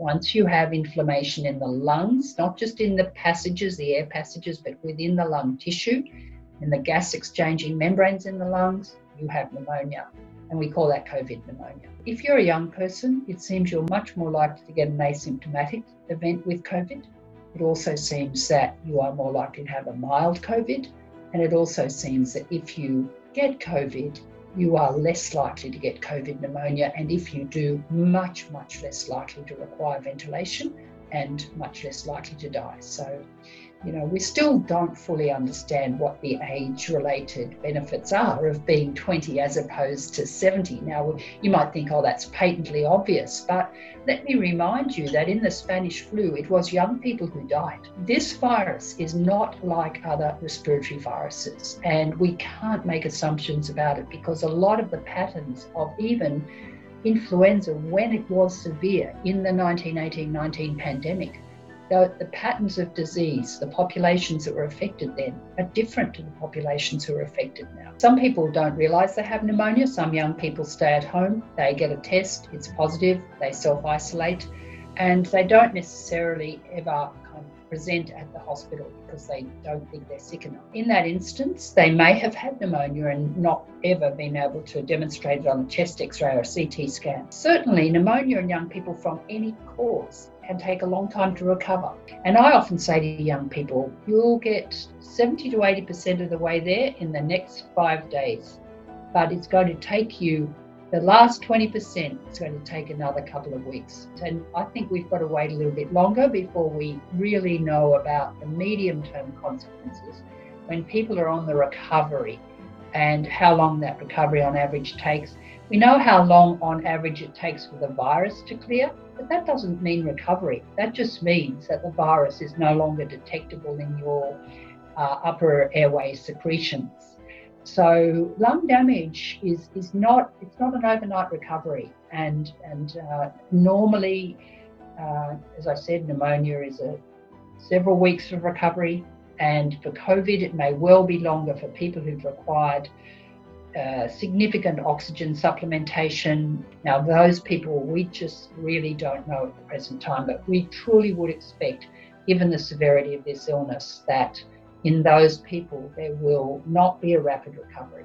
once you have inflammation in the lungs, not just in the passages, the air passages, but within the lung tissue, in the gas exchanging membranes in the lungs, you have pneumonia. And we call that COVID pneumonia. If you're a young person, it seems you're much more likely to get an asymptomatic event with COVID. It also seems that you are more likely to have a mild COVID. And it also seems that if you get COVID, you are less likely to get COVID pneumonia. And if you do, much, much less likely to require ventilation and much less likely to die. So you know, we still don't fully understand what the age related benefits are of being 20 as opposed to 70. Now, you might think, oh, that's patently obvious, but let me remind you that in the Spanish flu, it was young people who died. This virus is not like other respiratory viruses, and we can't make assumptions about it because a lot of the patterns of even influenza, when it was severe in the 1918 19 pandemic, the, the patterns of disease, the populations that were affected then, are different to the populations who are affected now. Some people don't realise they have pneumonia. Some young people stay at home, they get a test, it's positive, they self isolate, and they don't necessarily ever kind of present at the hospital because they don't think they're sick enough. In that instance, they may have had pneumonia and not ever been able to demonstrate it on a chest x ray or a CT scan. Certainly, pneumonia in young people from any cause can take a long time to recover. And I often say to young people, you'll get 70 to 80% of the way there in the next five days. But it's going to take you the last 20% is going to take another couple of weeks. And I think we've got to wait a little bit longer before we really know about the medium term consequences when people are on the recovery and how long that recovery on average takes. We know how long on average it takes for the virus to clear, but that doesn't mean recovery. That just means that the virus is no longer detectable in your uh, upper airway secretions. So lung damage is, is not it's not an overnight recovery, and and uh, normally, uh, as I said, pneumonia is a several weeks of recovery, and for COVID it may well be longer for people who've required uh, significant oxygen supplementation. Now, those people we just really don't know at the present time, but we truly would expect, given the severity of this illness, that in those people there will not be a rapid recovery.